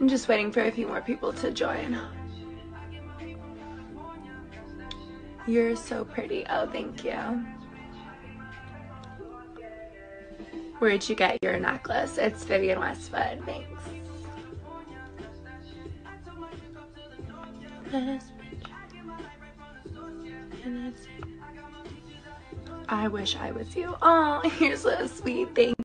I'm just waiting for a few more people to join. You're so pretty. Oh, thank you. Where'd you get your necklace? It's Vivienne Westwood. Thanks. I wish I was you. Oh, you're so sweet. Thank